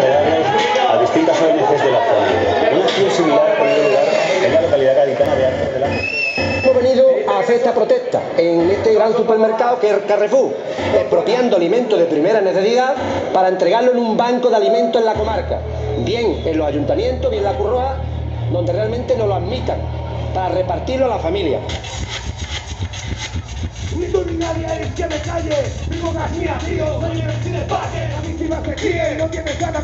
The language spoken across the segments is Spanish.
a distintas ONGs de la zona. Una acción similar ha tenido lugar en la localidad gaditana de Arcos de la Hemos venido a hacer esta protesta en este gran supermercado que es Carrefour, expropiando alimentos de primera necesidad para entregarlo en un banco de alimentos en la comarca, bien en los ayuntamientos, bien en la Curroa, donde realmente no lo admitan, para repartirlo a la familia. Ni tú ni nadie es que me calle Vivo García, tío, soy un sin espacio La víctima se ríe, no tienes nada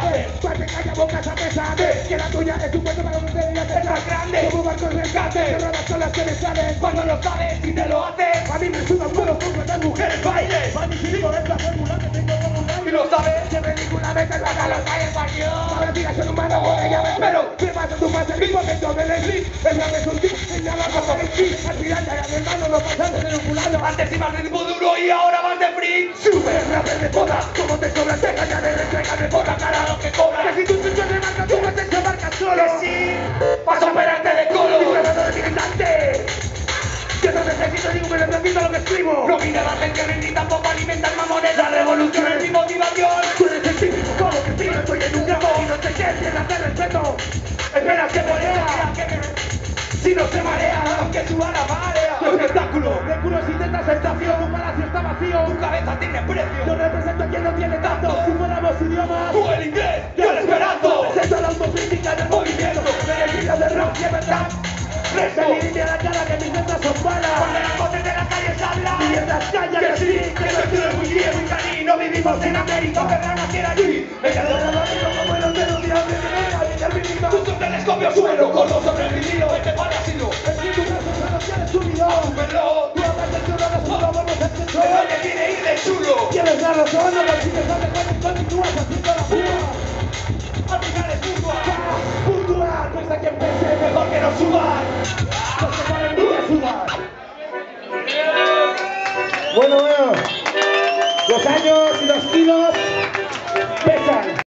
comer aparte Pues te calla boca mesa Que la tuya es un cuento para un y es más grande Como barco de rescate son las que me salen Cuando lo sabes y te lo haces A mí me suda un huevo con las mujeres baile A mí sigo es la fórmula que tengo como un Y lo sabes Que ridículamente la gala cae el barrio Ahora tiras ser humano con ella me espero ¿Qué pasa tu madre? El momento del slip El gran es un tip Señala como el chip al final ya mi hermano no pasaste en un fulano Antes ibas ritmo duro y ahora vas de free Super rapper de poda Como te sobra te Que sí Vas a operarte de colo yo no necesito ningún a lo que escribo. No vine a la gente ni tampoco alimentar mamones La revolución es mi motivación. Tú eres el típico como que sí, estoy en un gramo Y no sé qué, tienes de respeto. Espera que que me si no se marea, aunque suba la marea. Tu espectáculo de culos y estación, tu palacio está vacío, tu cabeza tiene precio. Y verdad. Respeto. a la cara que mis letras son balas. Cuando las voces de la calle se hablan. Y en las calles que sí, que no estoy cari. No vivimos en América, querrán nacer allí. Me quedo en el como los de los días de mi tu telescopio suelo con los sobrevividos Este brazo subido Pero Tú hablas del chulo, nosotros vamos a ser chulo tiene ir de chulo Tienes la razón, no consigues la púa los años y los kilos pesan.